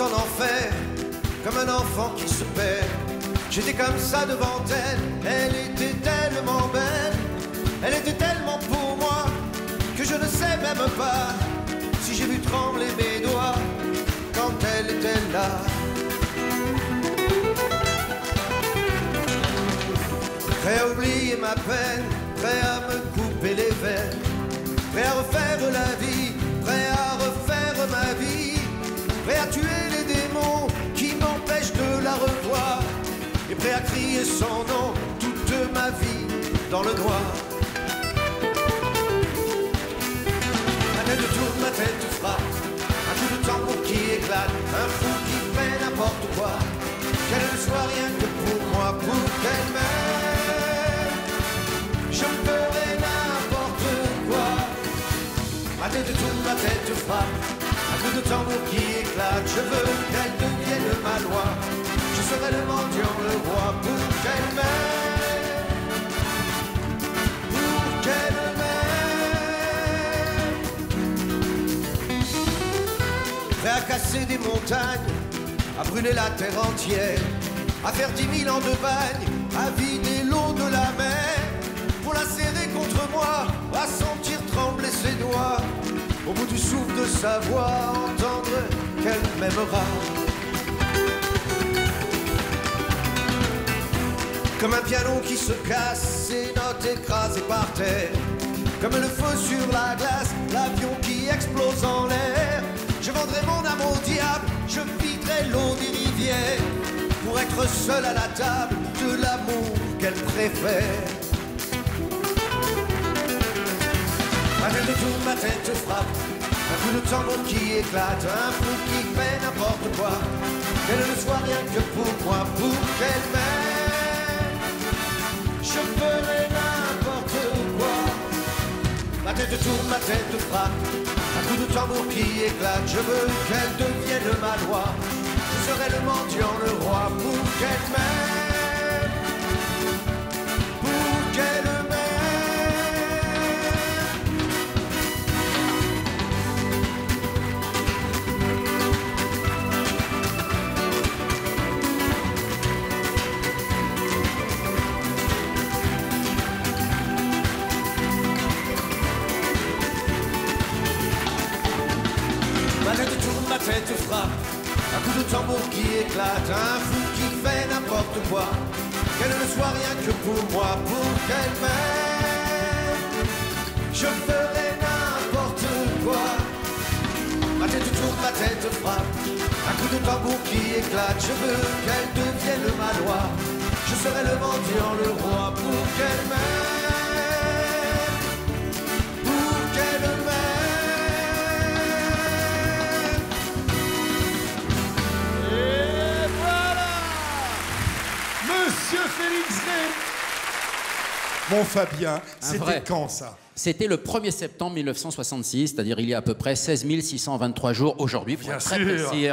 en enfer, comme un enfant qui se perd. J'étais comme ça devant elle, elle était tellement belle, elle était tellement pour moi, que je ne sais même pas si j'ai vu trembler mes doigts quand elle était là. Prêt ma peine, prêt à à crier son nom toute ma vie dans le noir. Ma tête tourne, ma tête frappe, un coup de tambour qui éclate, un fou qui fait n'importe quoi, qu'elle ne soit rien que pour moi, pour qu'elle m'aime. Je ferai n'importe quoi. Ma tête tourne, ma tête frappe, un coup de tambour qui éclate, je veux qu'elle devienne ma loi. Je serai le mendiant, pour qu'elle m'aime. Pour qu'elle m'aime. Prêt à casser des montagnes, à brûler la terre entière, à faire dix mille ans de bagne, à vider l'eau de la mer, pour la serrer contre moi, à sentir trembler ses doigts, au bout du souffle de sa voix, entendre qu'elle m'aimera. Comme un piano qui se casse, ses notes écrasées par terre. Comme le feu sur la glace, l'avion qui explose en l'air. Je vendrai mon âme au diable, je viderai l'eau des rivières. Pour être seul à la table de l'amour qu'elle préfère. Ma tête tourne, ma tête frappe. Un coup de tambour qui éclate, un fou qui fait n'importe quoi. Qu'elle ne soit rien que pour moi, pour qu'elle m'aime. Tête frappe. Un coup de tambour qui éclate, je veux qu'elle devienne ma loi. Je serai le mendiant, le roi, pour qu'elle tourne, ma tête frappe. Un coup de tambour qui éclate, un fou qui fait n'importe quoi. Qu'elle ne soit rien que pour moi, pour qu'elle m'aime. Je ferai n'importe quoi. Ma tête tourne, ma tête frappe. Un coup de tambour qui éclate, je veux qu'elle devienne ma loi. Je serai le mendiant, le roi, Monsieur Félix Ney Mon Fabien, c'était vrai. quand ça? C'était le 1er septembre 1966, c'est-à-dire il y a à peu près 16 623 jours aujourd'hui, pour Bien être très sûr. précis.